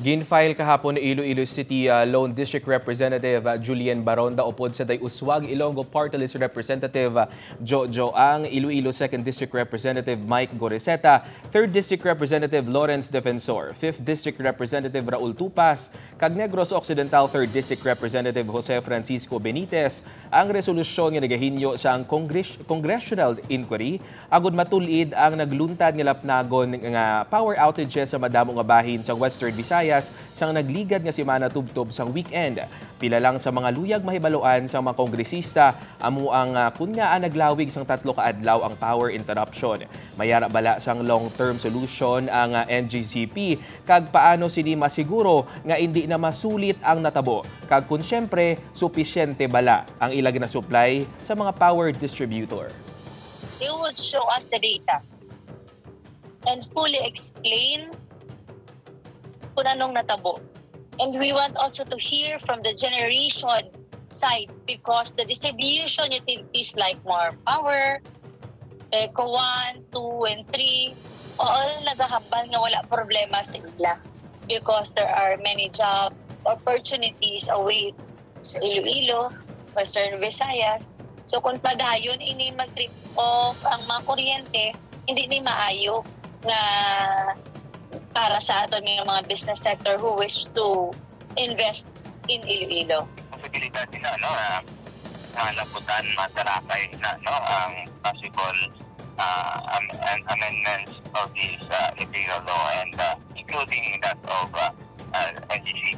Ginfile kahapon ni Iloilo City uh, Lone District Representative uh, Julian Baronda upod sa Uswag Ilonggo Party List Representative uh, Jojo Ang, Iloilo 2nd District Representative Mike Goreseta, 3rd District Representative Lawrence Defensor, 5th District Representative Raul Tupas, kag Negros Occidental 3rd District Representative Jose Francisco Benitez. Ang resolusyon nga nagahinyo sa ang Congress Congressional Inquiry. Agud matulid ang nagluntad nga lapnagon nga power outages sa madamo nga bahin sa Western Visayas Visayas sang nagligad nga si Mana tubtob sang weekend. Pila lang sa mga luyag mahibaluan sa mga kongresista amo ang uh, kunyaan naglawig sang tatlo ka adlaw ang power interruption. Mayara bala sang long-term solution ang ah, NGCP kag paano sini masiguro nga hindi na masulit ang natabo kag kun syempre supisyente bala ang ilag na supply sa mga power distributor. They would show us the data and fully explain kung anong natabo. And we want also to hear from the generation side because the distribution utilities like more power, ECO 1, 2, and 3, all nagahambal nga wala problema sa ila because there are many job opportunities away sa Iloilo, Western Visayas. So kung padayon ini mag-trip off ang mga kuryente, hindi ni maayo nga para sa aton ng mga business sector who wish to invest in Iloilo. Posibilidad din na, no, uh, na naputan matarapay na no, ang possible uh, am- amendments of this uh, illegal law and uh, including that of uh, uh, NGCP